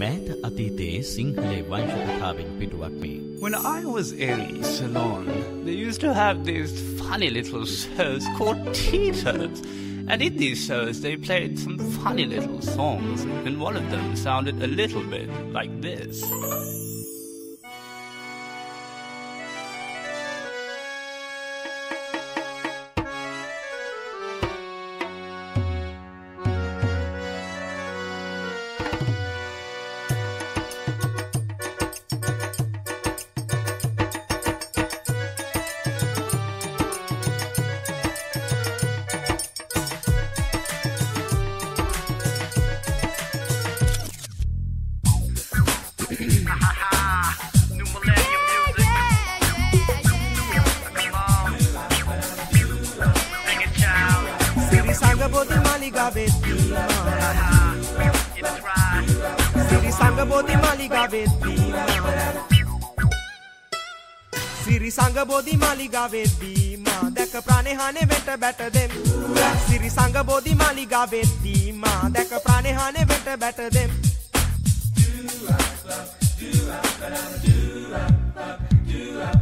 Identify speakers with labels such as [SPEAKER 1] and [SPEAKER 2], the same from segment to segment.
[SPEAKER 1] මෑත අතීතයේ සිංහලේ වංශකතාවෙන් පිටුවක් මේ.
[SPEAKER 2] When I was in Ceylon, they used to have these funny little shows called teachers. And in these shows, they played some funny little songs, and one of them sounded a little bit like this.
[SPEAKER 3] Bodi maliga vetima Siri sanga bodi maliga vetima සිරි සංග බෝධි මාලිගා වෙද්දී මා දැක ප්‍රාණහානේ වෙට බැට දෙම් සිරි සංග බෝධි මාලිගා වෙද්දී මා දැක ප්‍රාණහානේ වෙට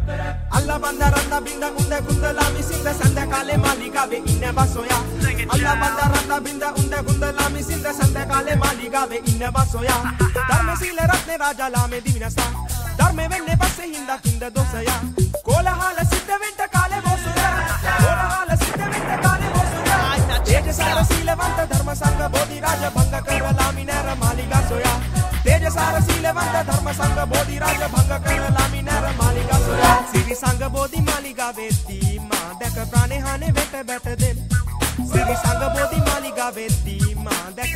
[SPEAKER 3] බැට දෙම් අල්ලා බන්දරන්න බින්ද උන්ද කුන්දලා මිසින්ද සඳ කාලේ මාලිගාවේ ඉන්න බසොයා අල්ලා බන්දරන්න බින්ද උන්ද කුන්දලා මිසින්ද සඳ කාලේ මාලිගාවේ ඉන්න බසොයා ධර්ම සීල රත්නේ රාජාලාමේ දිවිනසා ධර්ම වෙන්නේ පස්සේ හින්දා කින්ද දොසයා කොලහල සිද්ධ වෙන්න කාලේ බොසොයා කොලහල සිද්ධ වෙන්න කාලේ බොසොයා තේජසාර සීලවන්ත ධර්ම සංඝ බෝධි රාජ භංග කරලා මිනර මාලිගා සොයා
[SPEAKER 4] सारसी लवंत धर्म संग बोधी राज भंग कर लामी नर मालिका
[SPEAKER 2] सुरा। सिरि संग बोधि मालिका वेत्ती। माँ देख प्राणे
[SPEAKER 1] हाने बेट बेट दे सिरि
[SPEAKER 3] संग बोधी मालिका वेत्ती। माँ देख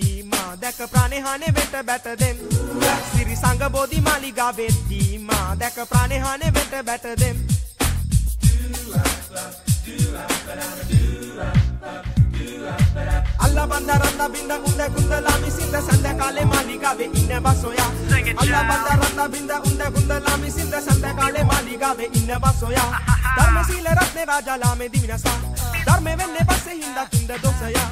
[SPEAKER 3] දැක ප්‍රාණහානේ වෙට බැට දෙම්. සිරි සංග බෝධි මාලිගා වෙද්දී මා දැක ප්‍රාණහානේ වෙට බැට දෙම්. අල්ලා බන්දරන්න බින්ද උන්ද කුන්දලා මිසින්ද සඳ කාලේ මාලිගාවේ ඉන්න බසොයා අල්ලා බන්දරන්න බින්ද උන්ද කුන්දලා මිසින්ද සඳ කාලේ මාලිගාවේ ඉන්න බසොයා ධර්ම සීල රත්නේ රාජාලාමේ දිවිනසා ධර්ම වෙන්නේ පස්සේ හින්දා කින්ද දොසයා.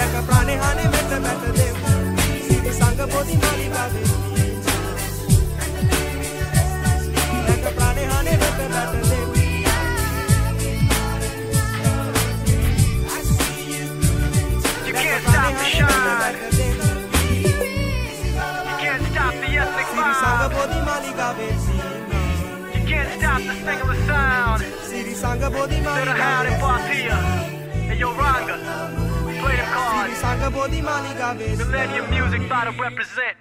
[SPEAKER 4] Like a
[SPEAKER 3] planning honey, better, better day.
[SPEAKER 5] You can't stop the singular sound.
[SPEAKER 3] Still
[SPEAKER 5] the hound
[SPEAKER 3] in
[SPEAKER 5] Partia and Yoranga. Play the cards. Millennium Music Bottle represent.